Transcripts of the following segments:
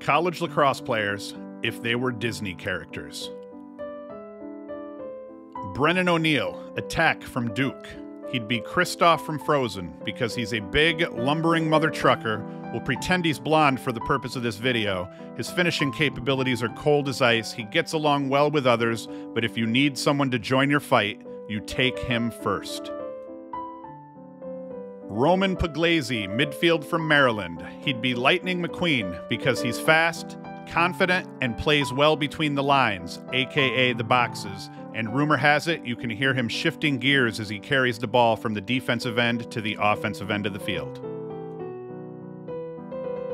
College lacrosse players if they were Disney characters. Brennan O'Neill, attack from Duke. He'd be Kristoff from Frozen because he's a big, lumbering mother trucker. We'll pretend he's blonde for the purpose of this video. His finishing capabilities are cold as ice. He gets along well with others, but if you need someone to join your fight, you take him first. Roman Puglise, midfield from Maryland. He'd be Lightning McQueen because he's fast, confident, and plays well between the lines, aka the boxes. And rumor has it you can hear him shifting gears as he carries the ball from the defensive end to the offensive end of the field.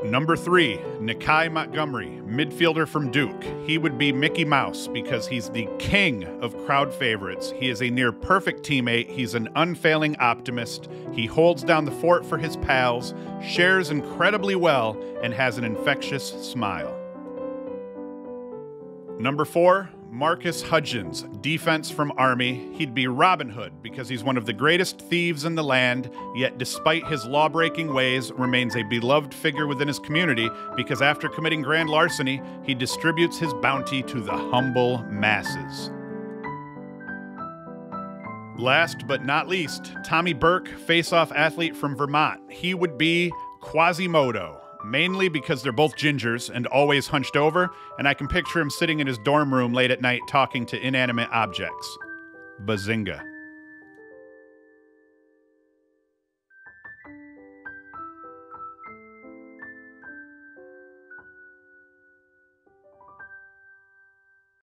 Number three, Nakeie Montgomery, midfielder from Duke. He would be Mickey Mouse because he's the king of crowd favorites. He is a near perfect teammate. He's an unfailing optimist. He holds down the fort for his pals, shares incredibly well, and has an infectious smile. Number four, Marcus Hudgins, defense from Army. He'd be Robin Hood because he's one of the greatest thieves in the land, yet despite his law-breaking ways, remains a beloved figure within his community because after committing grand larceny, he distributes his bounty to the humble masses. Last but not least, Tommy Burke, face-off athlete from Vermont. He would be Quasimodo, mainly because they're both gingers and always hunched over, and I can picture him sitting in his dorm room late at night talking to inanimate objects. Bazinga.